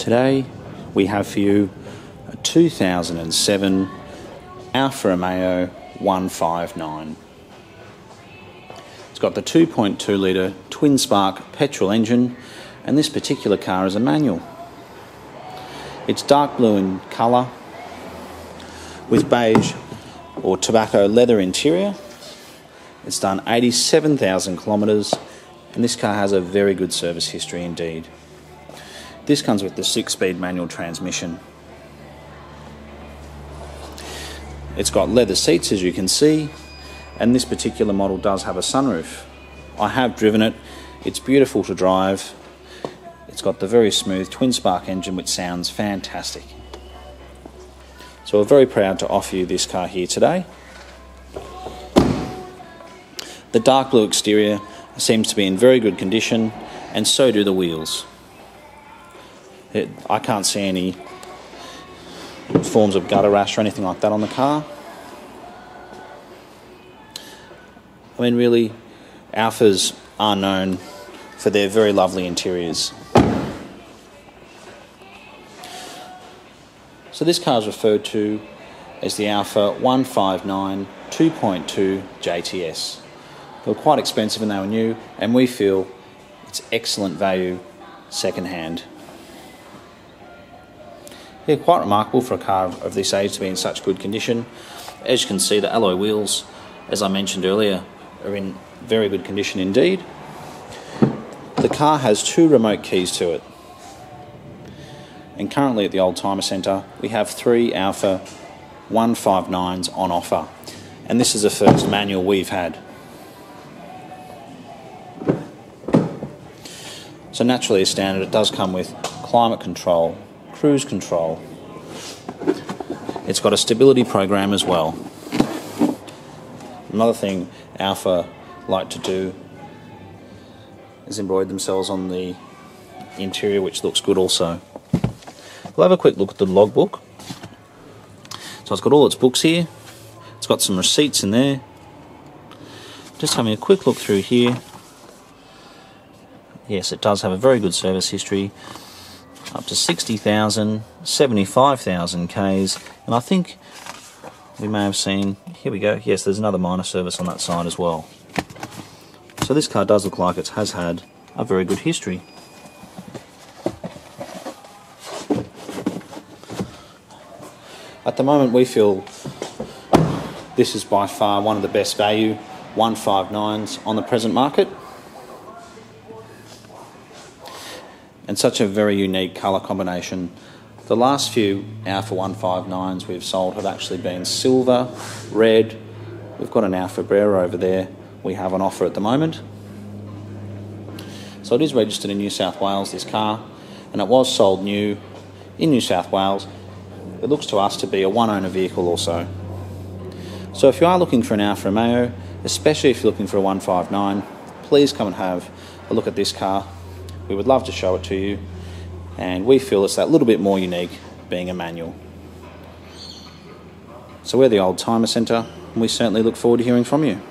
Today we have for you a 2007 Alfa Romeo 159. It's got the 2.2 litre twin spark petrol engine and this particular car is a manual. It's dark blue in colour with beige or tobacco leather interior. It's done 87,000 kilometres and this car has a very good service history indeed. This comes with the six speed manual transmission. It's got leather seats as you can see, and this particular model does have a sunroof. I have driven it, it's beautiful to drive. It's got the very smooth twin spark engine which sounds fantastic. So we're very proud to offer you this car here today. The dark blue exterior seems to be in very good condition and so do the wheels. It, I can't see any forms of gutter rash or anything like that on the car. I mean, really, Alfas are known for their very lovely interiors. So this car is referred to as the Alfa 159 2.2 JTS. They were quite expensive and they were new, and we feel it's excellent value second quite remarkable for a car of this age to be in such good condition. As you can see, the alloy wheels, as I mentioned earlier, are in very good condition indeed. The car has two remote keys to it. And currently at the Oldtimer Centre, we have three Alfa 159s on offer. And this is the first manual we've had. So naturally, as standard, it does come with climate control, cruise control. It's got a stability program as well. Another thing Alfa like to do is embroider themselves on the interior, which looks good also. We'll have a quick look at the logbook. So it's got all its books here. It's got some receipts in there. Just having a quick look through here. Yes, it does have a very good service history up to 60,000, 75,000 Ks, and I think we may have seen, here we go, yes, there's another minor service on that side as well. So this car does look like it has had a very good history. At the moment we feel this is by far one of the best value 159s on the present market. And such a very unique colour combination. The last few Alfa 159s we've sold have actually been silver, red. We've got an Alfa Brera over there we have on offer at the moment. So it is registered in New South Wales, this car, and it was sold new in New South Wales. It looks to us to be a one owner vehicle also. So if you are looking for an Alfa Romeo, especially if you're looking for a 159, please come and have a look at this car we would love to show it to you, and we feel it's that little bit more unique being a manual. So we're the Oldtimer Centre, and we certainly look forward to hearing from you.